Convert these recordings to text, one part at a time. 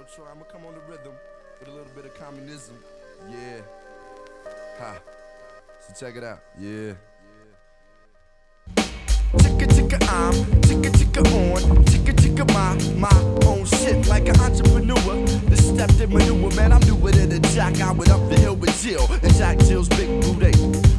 outro. I'ma come on the rhythm with a little bit of communism. Yeah. Ha. So check it out. Yeah. Chicka chicka I'm, chicka chicka on, chicka chicka my, my own shit like an entrepreneur. The stepped in manure, man, I'm newer than a jack. I went up the hill with Jill, and Jack Jill's big booty.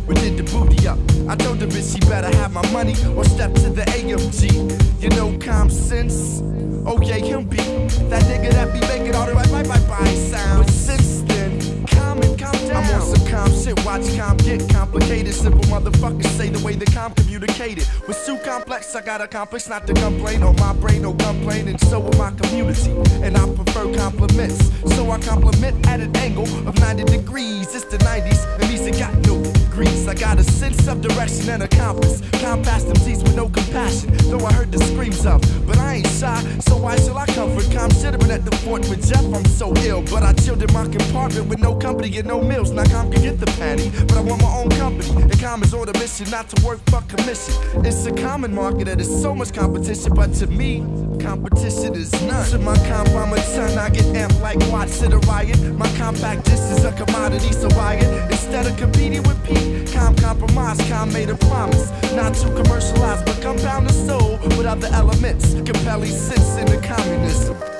We did the booty up. I told the bitch she better have my money or step to the AMG. You know, common sense. Oh yeah, him be that nigga that be making all the right bye bye sound. But since then, calm and calm down. I'm on some calm shit, watch calm get complicated. Simple motherfuckers say the way they calm communicated. With too complex, I got a complex not to complain on my brain, no complain, and so will my community. And I prefer compliments, so I compliment at an angle of 90 degrees. It's the 90s, and these got no degrees. I got a sense of direction and a compass. Compass them T's with no compassion, though I heard the screams of. But I ain't shy, so why shall I comfort? Com should have been at the fort with Jeff. I'm so ill, but I chilled in my compartment with no company and no meals. Now Com can get the patty, but I want my own company. And is on a mission, not to work for commission. It's a common market that is so much competition, but to me, competition is none. To my comp, I'm a ton. I get amped like watch at a riot. My compact disc is a commodity, so riot. Instead of competing with Pete, Com compromise, Com made a promise. Not to commercialize, but compound the soul with other elements. Compelling sense in the communism.